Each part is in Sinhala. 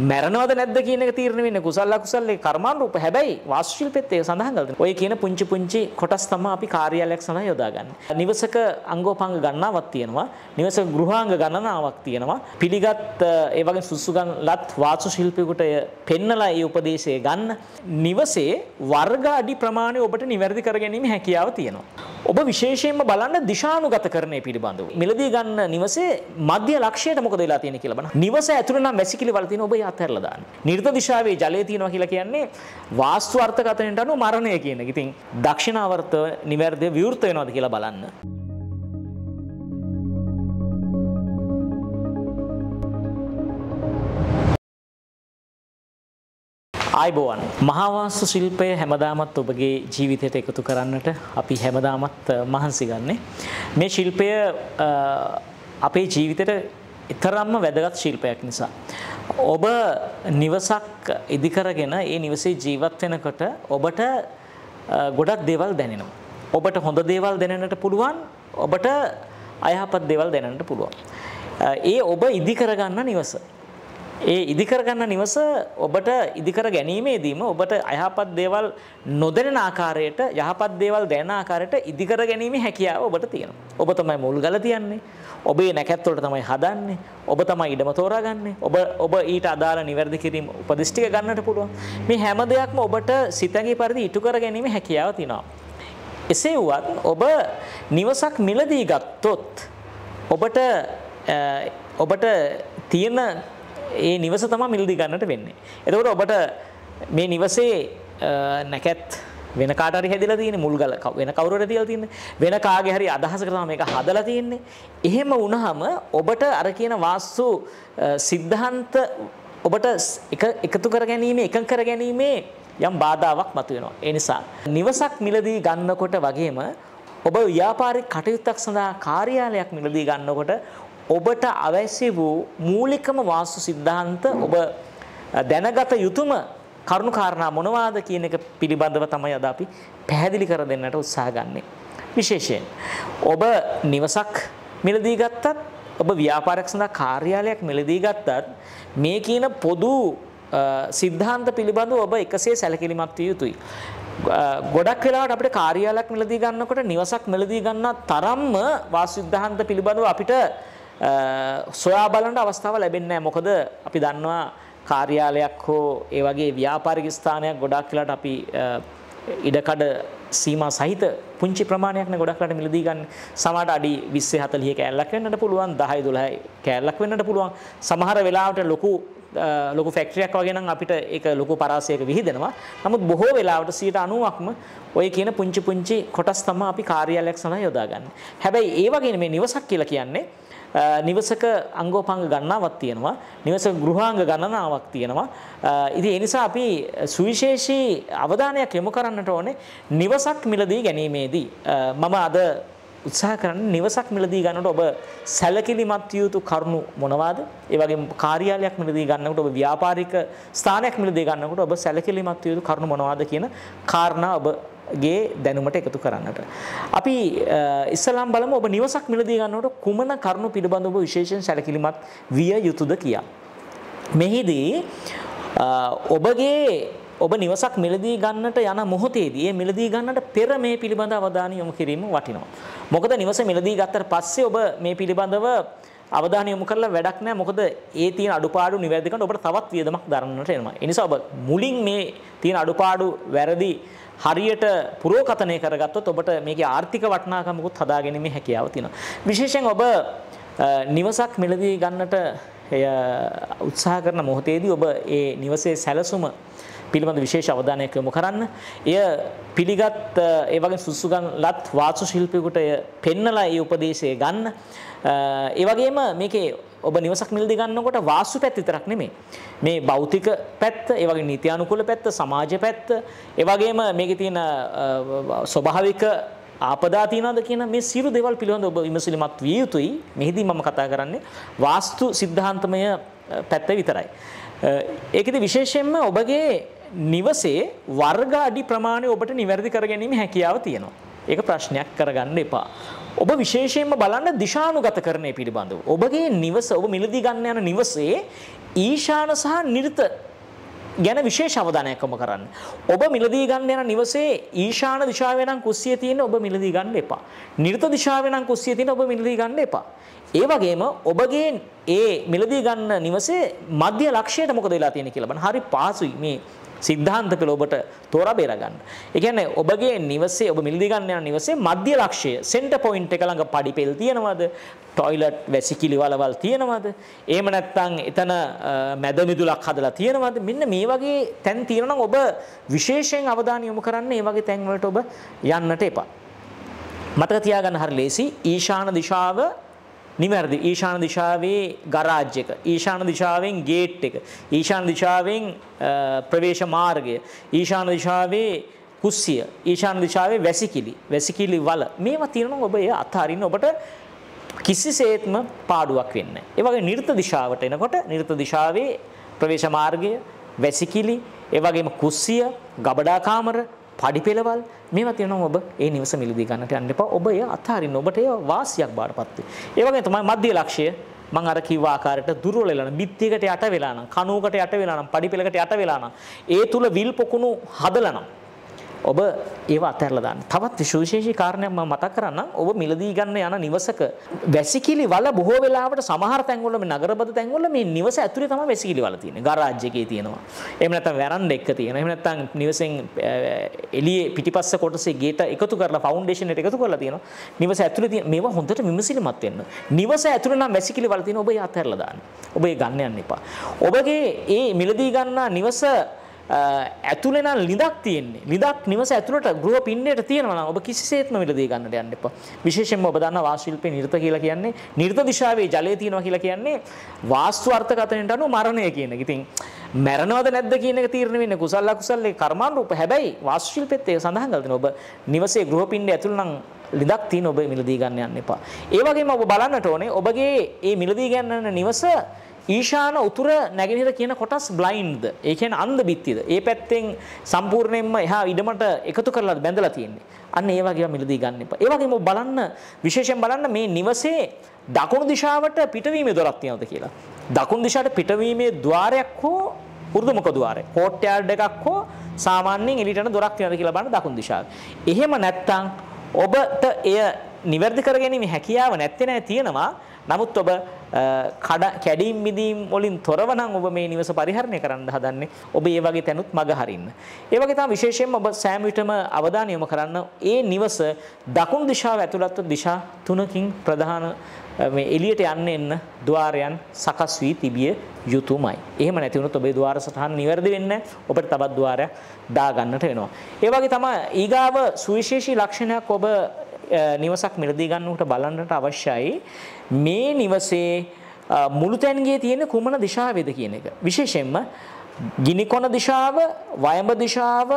මැරණවද නැද්ද කියන එක තීරණය වෙන්නේ කුසල අකුසලේ කර්මානුරූප. හැබැයි වාස්තු ශිල්පෙත් ඒක සඳහන් කරලා තියෙනවා. ඔය කියන පුංචි පුංචි කොටස් තමයි අපි කාර්යාලයක් සඳහා යොදාගන්නේ. නිවසක අංගෝපාංග ගණනාවක් තියෙනවා. නිවසක ගෘහාංග ගණනාවක් තියෙනවා. පිළිගත් ඒ වගේ සුසුගන් ලත් වාස්තු ශිල්පියෙකුට පෙන්නලා ඒ උපදේශය ගන්න. නිවසේ වර්ග අඩි ප්‍රමාණය ඔබට නිවැරදි කර ගැනීම හැකියාව තියෙනවා. ඔබ විශේෂයෙන්ම බලන්න දිශානුගත කරණය පිළිබඳව. මිලදී ගන්න නිවසේ මධ්‍ය ලක්ෂයට මොකද වෙලා තියෙන්නේ කියලා බලන්න. නිවස ඇතුළේ නම් වැසිකිලි වල තියෙන ඔබ ඒ අතහැරලා දාන්න. නිර්ත දිශාවේ ජලය තියෙනවා කියලා කියන්නේ වාස්තු අර්ථකථනයට අනුව මරණය කියන එක. ඉතින් දක්ෂිණාවර්ත නිවැරදිව විවෘත වෙනවද කියලා බලන්න. ආයිබෝවන් මහාවාස්තු ශිල්පය හැමදාමත් ඔබගේ ජීවිතයට එකතු කරන්නට අපි හැමදාමත් මහන්සි ගන්නේ. මේ ශිල්පය අපේ ජීවිතයට ඉතරම්ම වැදගත් ශිල්පයක් නිසා. ඔබ නිවසක් ඉදිකරගෙන ඒ නිවසේ ජීවත් වෙනකොට ඔබට ගොඩක් දේවල් දැනෙනවා. ඔබට හොඳ දේවල් දැනෙන්නට පුළුවන් ඔබට අයහපත් දේවල් දැනෙන්නට පුළුවන්. ඒ ඔබ ඉදිකරගන්න නිවස. ඒ ඉදිකරගන්න නිවස ඔබට ඉදිකර ගැනීමේදීම ඔබට අයහපත් දේවල් නොදැනෙන ආකාරයට යහපත් දේවල් දැනෙන ආකාරයට ඉදිකර ගැනීමේ හැකියාව ඔබට තියෙනවා. ඔබ තමයි මුල් ගල තියන්නේ. ඔබේ නැකැත් වලට තමයි හදන්නේ. ඔබ තමයි ඉඩම තෝරාගන්නේ. ඔබ ඔබ ඊට අදාළ නිවැරදි කිරීම උපදිෂ් ටික ගන්නට පුළුවන්. මේ හැම දෙයක්ම ඔබට සිතගේ පරිදි ඉටු කර ගැනීම හැකියාව තියෙනවා. එසේ වුවත් ඔබ නිවසක් මිලදී ගත්තොත් ඔබට ඔබට තියෙන ඒ නිවස තමයි මිලදී ගන්නට වෙන්නේ. එතකොට ඔබට මේ නිවසේ නැකැත් වෙන කාට හරි හැදිලා තියෙන්නේ මුල්ගල වෙන කවුරුහරි තියලා තියෙන්නේ වෙන කාගේ හරි අදහසකට තමයි මේක හදලා තියෙන්නේ. එහෙම වුණාම ඔබට අර කියන වාස්තු සිද්ධාන්ත ඔබට එක එකතු කර ගැනීම එකඟ කර ගැනීමේ යම් බාධාවක් මතුවෙනවා. ඒ නිසා නිවසක් මිලදී ගන්නකොට වගේම ඔබ ව්‍යාපාරික කටයුත්තක් සඳහා කාර්යාලයක් මිලදී ගන්නකොට ඔබට අවශ්‍ය වූ මූලිකම වාස්තු සිද්ධාන්ත ඔබ දැනගත යුතුම කරුණු කාරණා මොනවාද කියන එක පිළිබඳව තමයි අද අපි පැහැදිලි කර දෙන්නට උත්සාහ ගන්නේ. විශේෂයෙන් ඔබ නිවසක් මිලදී ගත්තත් ඔබ ව්‍යාපාරයක් සඳහා කාර්යාලයක් මිලදී ගත්තත් මේ කියන පොදු සිද්ධාන්ත පිළිබඳව ඔබ එකසේ සැලකිලිමත් විය යුතුයි. ගොඩක් වෙලාවට අපිට කාර්යාලයක් මිලදී ගන්නකොට නිවසක් මිලදී ගන්න තරම්ම වාස්තු සිද්ධාන්ත පිළිබඳව අපිට සොයා බලන්න අවස්ථාව ලැබෙන්නේ නැහැ. මොකද අපි දන්නවා කාර්යාලයක් හෝ ඒ වගේ ව්‍යාපාරික ස්ථානයක් ගොඩක් වෙලාට අපි ඉඩකඩ සීමා සහිත පුංචි ප්‍රමාණයක් නේ ගොඩක් වෙලාට මිලදී ගන්න. සමහරට අඩි 20 40 කෑල්ලක් වෙන්නට පුළුවන් 10 12 කෑල්ලක් වෙන්නට පුළුවන්. සමහර වෙලාවට ලොකු ලොකු ෆැක්ටරියක් වගේ නම් අපිට ඒක ලොකු පරාසයක විහිදෙනවා. නමුත් බොහෝ වෙලාවට 90%ක්ම ඔය කියන පුංචි පුංචි කොටස් තමයි අපි කාර්යාලයක් සඳහා යොදාගන්නේ. හැබැයි ඒ වගේ මේ නිවසක් කියලා කියන්නේ Uh, නිවසක අංගෝපාංග ගණනාවක් තියෙනවා. නිවසක ගෘහාංග ගණනාවක් තියෙනවා. Uh, ඉතින් ඒ නිසා අපි සුවිශේෂී අවධානයක් යොමු කරන්නට ඕනේ නිවසක් මිලදී ගැනීමේදී. Uh, මම අද උත්සාහ කරන්නේ නිවසක් මිලදී ගන්නකොට ඔබ සැලකිලිමත් යුතු කරුණු මොනවාද? ඒ වගේම කාර්යාලයක් මිලදී ගන්නකොට ඔබ ව්‍යාපාරික ස්ථානයක් මිලදී ගන්නකොට ඔබ සැලකිලිමත් යුතු කරුණු මොනවාද කියන කාරණා ඔබ ගේ දැනුමට එකතු කරන්නට. අපි ඉස්සලාම් බලමු ඔබ නිවසක් මිලදී ගන්නකොට කුමන කරුණු පිළිබඳව ඔබ විශේෂයෙන් සැලකිලිමත් විය යුතුද කියා. මෙහිදී ඔබගේ ඔබ නිවසක් මිලදී ගන්නට යන මොහොතේදී ඒ මිලදී ගන්නට පෙර මේ පිළිබඳ අවධානය යොමු කිරීම වටිනවා. මොකද නිවස මිලදී ගත්තට පස්සේ ඔබ මේ පිළිබඳව අවධානය යොමු කරලා වැඩක් නැහැ. මොකද ඒ තියෙන අඩුපාඩු නිවැරදි කරන ඔබට තවත් වියදමක් දරන්නට එනවා. ඒ නිසා ඔබ මුලින් මේ තියෙන අඩුපාඩු වැරදි හරියට පුරෝකථනය කරගත්තොත් ඔබට මේකේ ආර්ථික වටිනාකමකුත් හදාගැනීමේ හැකියාව තියෙනවා. විශේෂයෙන් ඔබ නිවසක් මිලදී ගන්නට උත්සාහ කරන මොහොතේදී ඔබ ඒ නිවසේ සැලසුම පිළිබඳ විශේෂ අවධානයක් යොමු කරන්න. එය පිළිගත් ඒ වගේ සුසුගන් ලත් වාස්තු ශිල්පියෙකුට පෙන්නලා ඒ උපදේශය ගන්න. ඒ වගේම මේකේ ඔබ නිවසක් මිලදී ගන්නකොට වාස්තු පැත් විතරක් නෙමෙයි. මේ භෞතික පැත්ත, ඒ වගේ නීතියානුකූල පැත්ත, සමාජ පැත්ත, ඒ වගේම මේකේ තියෙන ස්වභාවික ආපදා තියනවද කියන මේ සියලු දේවල් පිළිබඳව ඔබ විමසිලිමත් විය යුතුයි. මෙහිදී මම කතා කරන්නේ වාස්තු સિદ્ધාන්තමය පැත්ත විතරයි. ඒකෙදි විශේෂයෙන්ම ඔබගේ නිවසේ වර්ග අඩි ප්‍රමාණය ඔබට නිවැරදි කර ගැනීම හැකියාව තියෙනවා. ඒක ප්‍රශ්නයක් කරගන්න එපා. ඔබ විශේෂයෙන්ම බලන්න දිශානුගත කරණය පිළිබඳව. ඔබගේ නිවස ඔබ මිලදී ගන්න යන නිවසේ ඊශාන සහ නිර්ත ගැන විශේෂ අවධානයක් යොමු කරන්න. ඔබ මිලදී ගන්න යන නිවසේ ඊශාන දිශාවේ නම් කුස්සිය තියෙන ඔබ මිලදී ගන්න එපා. නිර්ත දිශාවේ නම් කුස්සිය තියෙන ඔබ මිලදී ගන්න එපා. ඒ වගේම ඔබගේ ඒ මිලදී ගන්න නිවසේ මධ්‍ය ලක්ෂයට මොකද වෙලා තියෙන්නේ කියලා බලන්න. හරි පාසුයි මේ සිද්ධාන්ත පෙළ ඔබට තෝරා බේර ගන්න. ඒ කියන්නේ ඔබගේ නිවසේ ඔබ මිලදී ගන්න යන නිවසේ මධ්‍ය ලක්ෂය සෙන්ටර් පොයින්ට් එක ළඟ පඩි පෙළ තියෙනවද? টয়ලට් වැසිකිලි වලවල් තියෙනවද? එහෙම නැත්නම් එතන මැද මිදුලක් හදලා තියෙනවද? මෙන්න මේ වගේ තැන් තියෙනවා ඔබ විශේෂයෙන් අවධානය යොමු කරන්න මේ වගේ තැන් වලට ඔබ යන්නට එපා. මතක තියාගන්න හරි ලේසි ඊශාන දිශාව නිවැරදි. ඊශාන දිශාවේ ගරාජ් එක. ඊශාන දිශාවෙන් ගේට් එක. ඊශාන දිශාවෙන් ප්‍රවේශ මාර්ගය. ඊශාන දිශාවේ කුස්සිය. ඊශාන දිශාවේ වැසිකිලි. වැසිකිලි වල. මේවා තියෙනවා ඔබ ඒ අත්හරින්න ඔබට කිසිසේත්ම පාඩුවක් වෙන්නේ නැහැ. ඒ වගේ නිර්ත දිශාවට එනකොට නිර්ත දිශාවේ ප්‍රවේශ මාර්ගය වැසිකිලි ඒ වගේම කුස්සිය ගබඩා කාමර පඩිපෙළවල් මේවා තියෙනවා ඔබ ඒ නිවස මිලදී ගන්නට යන්න එපා. ඔබ එය අත්හරින්න. ඔබට ඒ වාසියක් බාටපත් වෙයි. ඒ වගේ තමයි මධ්‍ය ලක්ෂ්‍ය මම අර කිව්ව ආකාරයට දුර්වල වෙලා නම් බිත්තියකට යට වෙලා නම් කණුවකට යට වෙලා නම් පඩිපෙළකට යට වෙලා නම් ඒ තුල විල් පොකුණු හදලා නම් ඔබ ඒව අතහැරලා දාන්න. තවත් විශේෂී කාරණයක් මම මතක් කරන්නම්. ඔබ මිලදී ගන්න යන නිවසක වැසිකිලි වල බොහෝ වෙලාවට සමහර තැන්වල මේ නගරබද තැන්වල මේ නිවස ඇතුලේ තමයි වැසිකිලි වල තියෙන්නේ. ගරාජ් එකේ තියෙනවා. එහෙම නැත්නම් වැරන්ඩ එක තියෙනවා. එහෙම නැත්නම් නිවසෙන් එළියේ පිටිපස්ස කොටසේ ගේට එකතු කරලා ෆවුන්ඩේෂන් එකට එකතු කරලා තියෙනවා. නිවස ඇතුලේ තියෙන මේවා හොඳට විමසිලිමත් වෙන්න. නිවස ඇතුලේ නම් වැසිකිලි වල තියෙන ඔබ ඒ අතහැරලා දාන්න. ඔබ ඒ ගන්න යන්න එපා. ඔබගේ ඒ මිලදී ගන්නා නිවස ඇතුලේ නම් ලිඳක් තියෙන්නේ. ලිඳක් නිවස ඇතුලට ගෘහ පින්නේට තියෙනවා නම් ඔබ කිසිසේත්ම මිලදී ගන්නට යන්න එපා. විශේෂයෙන්ම ඔබ දන්නා වාස්තුශිල්පේ නිර්ත කියලා කියන්නේ නිර්ත දිශාවේ ජලය තියෙනවා කියලා කියන්නේ වාස්තු අර්ථකථනයට අනුව මරණය කියන එක. ඉතින් මැරෙනවද නැද්ද කියන එක තීරණය වෙන්නේ කුසල අකුසලේ කර්මානුරූප. හැබැයි වාස්තුශිල්පෙත් ඒක සඳහන් කරලා තියෙනවා. ඔබ නිවසේ ගෘහ පින්නේ ඇතුළ නම් ලිඳක් තියෙන ඔබ මිලදී ගන්න යන්න එපා. ඒ වගේම ඔබ බලන්නට ඕනේ ඔබගේ මේ මිලදී ගන්නන නිවස ඊශාන උතුර නැගෙනහිර කියන කොටස් බ්ලයින්්ද ඒ කියන්නේ අන්ධ බිත්තිද? ඒ පැත්තෙන් සම්පූර්ණයෙන්ම එහා ඉඩමට එකතු කරලා බැඳලා තියෙන්නේ? අන්න ඒ වගේව මිලදී ගන්න එපා. ඒ වගේම බලන්න විශේෂයෙන් බලන්න මේ නිවසේ දකුණු දිශාවට පිටවීමේ දොරක් තියෙනවද කියලා? දකුණු දිශාවට පිටවීමේ ద్వාරයක් හෝ උරුදුමුඛ ద్వාරය කෝට් යාඩ් එකක් හෝ සාමාන්‍යයෙන් එලිට යන දොරක් තියෙනවද කියලා බලන්න දකුණු දිශාවේ. එහෙම නැත්තම් ඔබට එය නිවැරදි කර ගැනීම හැකියාව නැත්තේ නෑ තියෙනවා. නමුත් ඔබ කඩ කැඩීම් මිදීම් වලින් තොරව නම් ඔබ මේ නිවස පරිහරණය කරන්න හදන්නේ ඔබ ඒ වගේ තැනුත් මග හරින්න. ඒ වගේ තමයි විශේෂයෙන්ම ඔබ සෑම විටම අවධානය යොමු කරන්න ඒ නිවස දකුණු දිශාව ඇතුළත් දිශා තුනකින් ප්‍රධාන මේ එළියට යන්න එන්න ద్వාරයන් සකස් වී තිබිය යුතුමයි. එහෙම නැති වුණොත් ඔබේ ద్వාර සටහන් નિවර්දි වෙන්නේ ඔබට තවත් ద్వාරයක් දා ගන්නට වෙනවා. ඒ වගේ තමයි ඊගාව සුවිශේෂී ලක්ෂණයක් ඔබ නිවසක් මිලදී ගන්නකොට බලන්නට අවශ්‍යයි මේ නිවසේ මුළු තැන්ගේ තියෙන කුමන දිශාවේද කියන එක. විශේෂයෙන්ම ගිනිකොන දිශාව, වයඹ දිශාව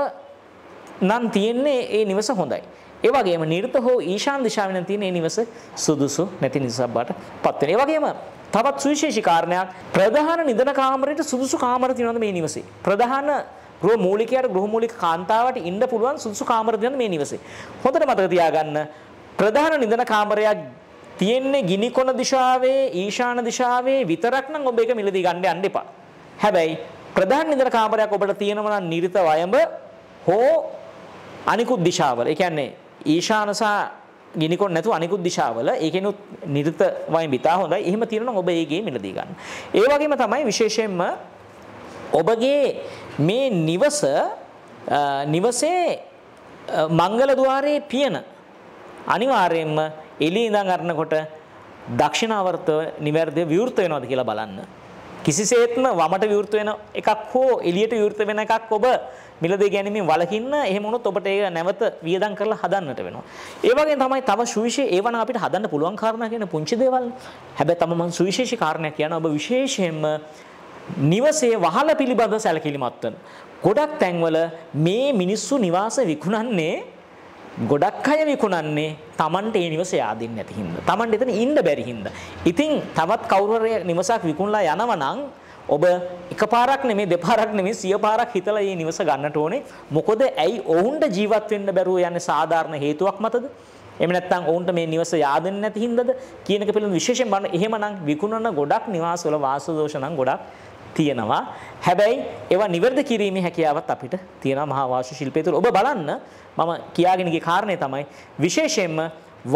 නම් තියෙන්නේ ඒ නිවස හොඳයි. ඒ වගේම නිර්ත හෝ ඊශාන දිශාවෙන් තියෙන ඒ නිවස සුදුසු නැති නිසා බාට පත් වෙනවා. ඒ වගේම තවත් සුවිශේෂී කාරණයක් ප්‍රධාන නිදන කාමරයට සුදුසු කාමර තියෙනවද මේ නිවසේ? ප්‍රධාන ගෘහ මූලිකයට ගෘහ මූලික කාන්තාවට ඉන්න පුළුවන් සුදුසු කාමර තියෙනවද මේ නිවසේ? හොඳට මතක තියාගන්න ප්‍රධාන නිදන කාමරයක් තියෙන්නේ ගිනිකොන දිශාවේ ඊශාන දිශාවේ විතරක් නම් ඔබ ඒක මිලදී ගන්න යන්න එපා. හැබැයි ප්‍රධාන නිදන කාමරයක් ඔබට තියෙනවා නම් නිරිත වයඹ හෝ අනිකුත් දිශාවල. ඒ කියන්නේ ඊශාන සහ ගිනිකොන් නැතුව අනිකුත් දිශාවල ඒකෙනුත් නිරිත වයින් බිතා හොඳයි. එහෙම තියෙනවා නම් ඔබ ඒකේ මිලදී ගන්න. ඒ වගේම තමයි විශේෂයෙන්ම ඔබගේ මේ නිවස නිවසේ මංගල ద్వාරයේ පියන අනිවාර්යයෙන්ම එළිය ඉඳන් අරනකොට දක්ෂිණාවර්ත නිවැරදිව විවෘත වෙනවද කියලා බලන්න. කිසිසේත්ම වමට විවෘත වෙන එකක් හෝ එළියට විවෘත වෙන එකක් ඔබ මිලදී ගැනීමෙන් වළකින්න එහෙම වුණොත් ඔබට ඒක නැවත වියදම් කරලා හදන්නට වෙනවා. ඒ වගේම තමයි තව සුවිශේෂ ඒවනම් අපිට හදන්න පුළුවන් කාරණා කියන පුංචි දේවල්. හැබැයි තම මම සුවිශේෂී කාරණයක් කියන ඔබ විශේෂයෙන්ම නිවසේ වහල පිළිබඳ සැලකිලිමත් වෙන. ගොඩක් තැන්වල මේ මිනිස්සු නිවාස විකුණන්නේ ගොඩක් අය විකුණන්නේ Tamanට ඒ නිවස yaadින් නැති හින්දා. Tamanට එතන ඉන්න බැරි හින්දා. ඉතින් තවත් කවුරු හරි නිවසක් විකුණලා යනවා නම් ඔබ එකපාරක් නෙමෙයි දෙපාරක් නෙමෙයි සිය පාරක් හිතලා මේ නිවස ගන්නට ඕනේ. මොකද ඇයි ඔවුන්ට ජීවත් වෙන්න බැරුව යන්නේ සාධාරණ හේතුවක් මතද? එහෙම නැත්නම් ඔවුන්ට මේ නිවස yaadෙන්නේ නැති හින්දාද කියන එක පිළිබඳ විශේෂයෙන් බලන්න එහෙමනම් විකුණන ගොඩක් නිවාසවල වාස්තු දෝෂ නම් ගොඩක් තියෙනවා. හැබැයි ඒවා නිවැරදි කිරීමේ හැකියාවත් අපිට තියෙනවා මහා වාස්තු ශිල්පය තුළ. ඔබ බලන්න මම කියාගෙන ගිය කාරණේ තමයි විශේෂයෙන්ම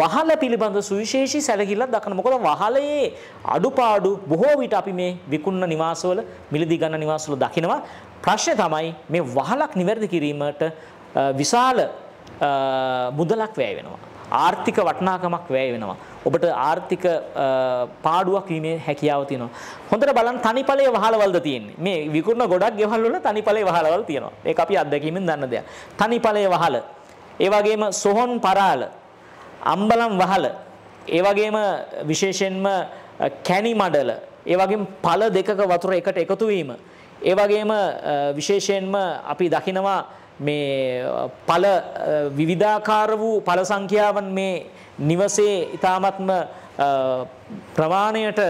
වහල පිළිබඳ සුවිශේෂී සැලකිල්ලක් දක්වන. මොකද වහලේ අඩුපාඩු බොහෝ විට අපි මේ විකුණන නිවාසවල මිලදී ගන්න නිවාසවල දකිනවා. ප්‍රශ්නේ තමයි මේ වහලක් නිවැරදි කිරීමට විශාල මුදලක් වැය වෙනවා. ආර්ථික වටිනාකමක් වැය වෙනවා. ඔබට ආර්ථික පාඩුවක් වීමේ හැකියාව තියෙනවා. හොඳට බලන්න තනිපලයේ වහලවල්ද තියෙන්නේ. මේ විකුණන ගොඩක් ගෙවල් වල තනිපලයේ වහලවල් තියෙනවා. ඒක අපි අත්දැකීමෙන් දන්න දෙයක්. තනිපලයේ වහල. ඒ වගේම සොහොන් පරාල, අම්බලම් වහල, ඒ වගේම විශේෂයෙන්ම කැණි මඩල, ඒ වගේම පළ දෙකක වතුර එකට එකතු වීම, ඒ වගේම විශේෂයෙන්ම අපි දකිනවා මේ ඵල විවිධාකාර වූ ඵල සංඛ්‍යාවන් මේ නිවසේ ඊ타මත්ම ප්‍රමාණයට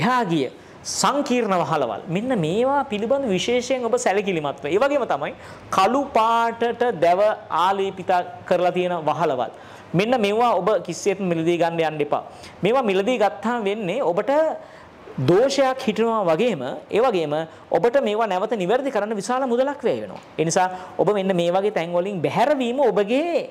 එහා ගිය සංකීර්ණ වහලවල් මෙන්න මේවා පිළිබඳ විශේෂයෙන් ඔබ සැලකිලිමත් වෙයි. ඒ වගේම තමයි කළු පාටට දැව ආලේපිත කරලා තියෙන වහලවල්. මෙන්න මේවා ඔබ කිසිසේත් මිලදී ගන්න යන්න එපා. මේවා මිලදී ගත්තාම වෙන්නේ ඔබට දෝෂයක් හිටිනවා වගේම ඒ වගේම ඔබට මේවා නැවත නිවැරදි කරන්න විශාල මුදලක් වැය වෙනවා. ඒ නිසා ඔබ මෙන්න මේ වගේ තැන් වලින් බැහැරවීම ඔබගේ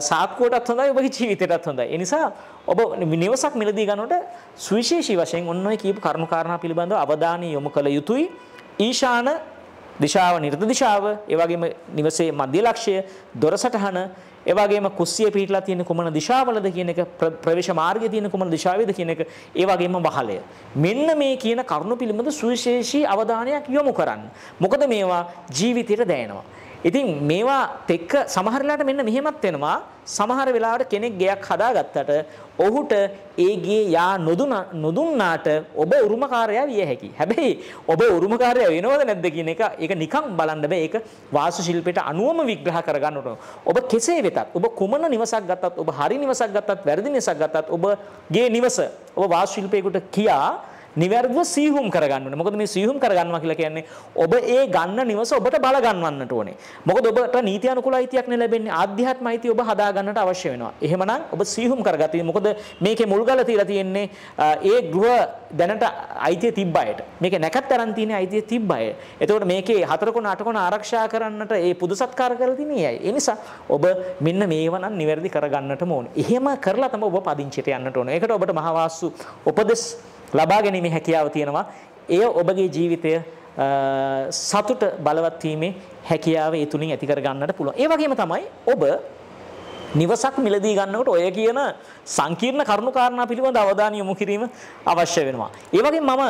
සාක්කුවටත් හොඳයි ඔබගේ ජීවිතයටත් හොඳයි. ඒ නිසා ඔබ නිවසක් මිලදී ගන්නකොට සුවිශේෂී වශයෙන් ඔන්න ඔය කියපු කරුණු කාරණා පිළිබඳව අවධානය යොමු කළ යුතුයි. ඊශාන දිශාව නිර්ද දිශාව, ඒ වගේම නිවසේ මධ්‍ය ලක්ෂ්‍ය, දොර සටහන ඒ වගේම කුස්සිය පිටලා තියෙන කුමන දිශාවලද කියන එක ප්‍රවේශ මාර්ගයේ තියෙන කුමන දිශාවේද කියන එක ඒ වගේම වහලය. මෙන්න මේ කියන කරුණු පිළිබඳ සුවිශේෂී අවධානයක් යොමු කරන්න. මොකද මේවා ජීවිතයට දැනෙනවා. ඉතින් මේවා එක්ක සමහර වෙලාවට මෙන්න මෙහෙමත් වෙනවා සමහර වෙලාවට කෙනෙක් ගෙයක් හදාගත්තට ඔහුට ඒ ගේ යා නොදුන්නාට ඔබ උරුමකාරයා විය හැකියි. හැබැයි ඔබ උරුමකාරයා වෙනවද නැද්ද කියන එක ඒක නිකන් බලන්න බෑ. ඒක වාස්තු ශිල්පයට අනුවම විග්‍රහ කරගන්න ඕන. ඔබ කෙසේ වෙතත් ඔබ කුමන නිවසක් ගත්තත් ඔබ හරි නිවසක් ගත්තත් වැරදි නිවසක් ගත්තත් ඔබගේ නිවස ඔබ වාස්තු ශිල්පයකට කියා නිවැරදිව සීහුම් කරගන්න ඕනේ. මොකද මේ සීහුම් කරගන්නවා කියලා කියන්නේ ඔබ ඒ ගන්න නිවස ඔබට බල ගන්නවන්නට ඕනේ. මොකද ඔබට නීති අනුකූල අයිතියක් නේ ලැබෙන්නේ. ආධ්‍යාත්ම අයිතිය ඔබ හදා ගන්නට අවශ්‍ය වෙනවා. එහෙමනම් ඔබ සීහුම් කරගත්තී. මොකද මේකේ මුල්ගල තියලා තියෙන්නේ ඒ ගෘහ දැනට අයිතිය තිබ්බ අයට. මේකේ නැකත් තරම් තියෙන අයිතිය තිබ්බ අය. එතකොට මේකේ හතර කොන අට කොන ආරක්ෂා කරන්නට ඒ පුදු සත්කාර කරලා තියෙන්නේ අය. ඒ නිසා ඔබ මෙන්න මේව නම් නිවැරදි කරගන්නටම ඕනේ. එහෙම කරලා තමයි ඔබ පදිංචියට යන්නට ඕනේ. ඒකට ඔබට මහවාස්තු උපදෙස් ලබා ගැනීමේ හැකියාව තියෙනවා. එය ඔබගේ ජීවිතය සතුට බලවත් වීමේ හැකියාව ඒ තුලින් ඇති කර ගන්නට පුළුවන්. ඒ වගේම තමයි ඔබ නිවසක් මිලදී ගන්නකොට ඔය කියන සංකීර්ණ කරුණු කාරණා පිළිබඳ අවධානය යොමු කිරීම අවශ්‍ය වෙනවා. ඒ වගේම මම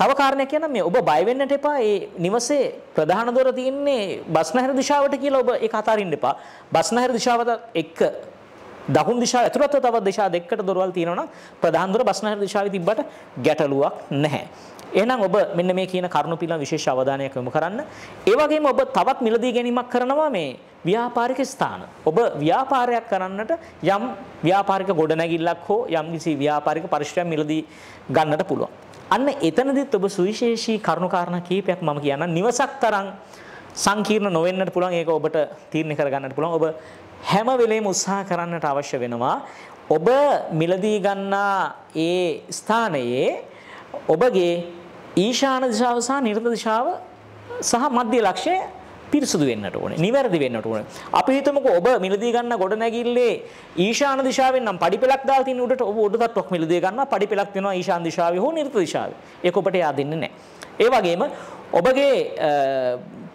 තව කාරණයක් කියන්නම් මේ ඔබ බය වෙන්නට එපා. ඒ නිවසේ ප්‍රධාන දොර තියෙන්නේ බස්නහර දිශාවට කියලා ඔබ ඒක අතාරින්න එපා. බස්නහර දිශාවට එක්ක දකුණු දිශාව ඇතුළත තව දිශා දෙකකට දොරවල් තියෙනවා නම් ප්‍රධාන දොර බස්නාහිර දිශාවේ තිබ්බට ගැටලුවක් නැහැ. එහෙනම් ඔබ මෙන්න මේ කියන කරුණු පිළිබඳ විශේෂ අවධානයක් යොමු කරන්න. ඒ වගේම ඔබ තවත් මිලදී ගැනීමක් කරනවා මේ ව්‍යාපාරික ස්ථාන. ඔබ ව්‍යාපාරයක් කරන්නට යම් ව්‍යාපාරික ගොඩනැගිල්ලක් හෝ යම් කිසි ව්‍යාපාරික පරිශ්‍රයක් මිලදී ගන්නට පුළුවන්. අන්න එතනදිත් ඔබ සුවිශේෂී කරුණු කාරණා කීපයක් මම කියන්නම්. නිවසක් තරම් සංකීර්ණ නොවෙන්නට පුළුවන් ඒක ඔබට තීරණය කරගන්නට පුළුවන්. ඔබ හැම වෙලේම උත්සාහ කරන්නට අවශ්‍ය වෙනවා ඔබ මිලදී ගන්නා ඒ ස්ථානයේ ඔබගේ ඊශාන දිශාව සහ නිර්ත දිශාව සහ මධ්‍ය ලක්ෂ්‍ය පිරිසුදු වෙන්නට ඕනේ. නිවැරදි වෙන්නට ඕනේ. අපි හිතමුකෝ ඔබ මිලදී ගන්න ගොඩනැගිල්ලේ ඊශාන දිශාවෙන් නම් පඩිපෙලක් දාලා තියෙන උඩට ඔබ උඩ තට්ටුවක් මිලදී ගන්නවා පඩිපෙලක් දෙනවා ඊශාන දිශාවේ හෝ නිර්ත දිශාවේ. ඒක ඔබට yaadෙන්නේ නැහැ. ඒ වගේම ඔබගේ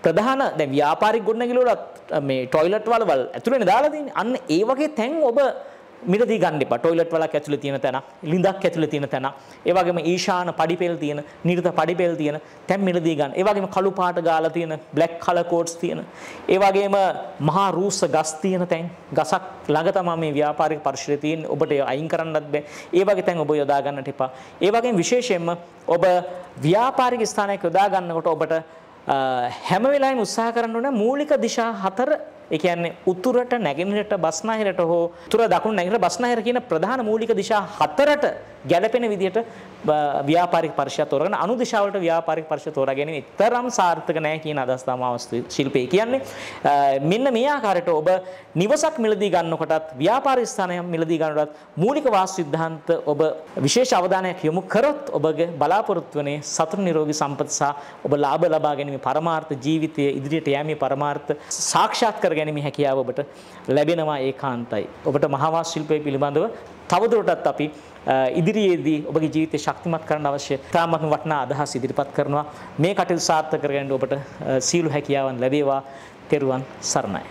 ප්‍රධාන දැ ව්‍යාපාරි ගොඩනැගිලට මේ ටොයිලට් වලවල් ඇතුළෙන දාලාදන්න අන්න ඒ වගේ තැන් ඔබ මිරදි ගන්න එපා. ටොයිලට් වලක් ඇතුළේ තියෙන තැන ලිඳක් ඇතුළේ තියෙන තැන ඒ වගේම ඊශාන පඩිපෙල් තියෙන නිරත පඩිපෙල් තියෙන තැන් මිරදි ගන්න. ඒ වගේම කළු පාට ගාලා තියෙන බ්ලැක් කලර් කෝට්ස් තියෙන ඒ වගේම මහා රූස්ස ගස් තියෙන තැන් ගසක් ළඟ තමයි මේ ව්‍යාපාරික පරිශ්‍රය තියෙන්නේ. ඔබට අයින් කරන්නත් බෑ. ඒ වගේ තැන් ඔබ යොදා ගන්නට එපා. ඒ වගේම විශේෂයෙන්ම ඔබ ව්‍යාපාරික ස්ථානයක යොදා ගන්නකොට ඔබට හැම වෙලාවෙම උත්සාහ කරන්න ඕනේ මූලික දිශා හතර ඒ කියන්නේ උතුරට නැගෙනහිරට බස්නාහිරට හෝ උතුර දකුණු නැගෙනහිර බස්නාහිර කියන ප්‍රධාන මූලික දිශා හතරට ගැලපෙන විදිහට ව්‍යාපාරික පරිශය තෝරගෙන අනු දිශාවලට ව්‍යාපාරික පරිශය තෝරා ගැනීම තරම් සාර්ථක නැහැ කියන අදහස තමයි වස්තු ශිල්පය කියන්නේ. මෙන්න මේ ආකාරයට ඔබ නිවසක් මිලදී ගන්නකොටත් ව්‍යාපාර ස්ථානයක් මිලදී ගන්නකොටත් මූලික වාස්තු සිද්ධාන්ත ඔබ විශේෂ අවධානයක් යොමු කරොත් ඔබගේ බලාපොරොත්තු වනේ සතුට නිරෝගී සම්පත සහ ඔබ ලාභ ලබා ගැනීම පරමාර්ථ ජීවිතයේ ඉදිරියට යෑමේ පරමාර්ථ සාක්ෂාත් කර ගැනීම හැකියාව ඔබට ලැබෙනවා ඒකාන්තයි. ඔබට මහා වාස්තු ශිල්පය පිළිබඳව තවදුරටත් අපි ඉදිරියේදී ඔබගේ ජීවිතය ශක්තිමත් කරන්න අවශ්‍ය තාමත් වටිනා අදහස් ඉදිරිපත් කරනවා. මේ කටයුතු සාර්ථක කරගන්න ඔබට සීළු හැකියාවන් ලැබේවා. තෙරුවන් සරණයි.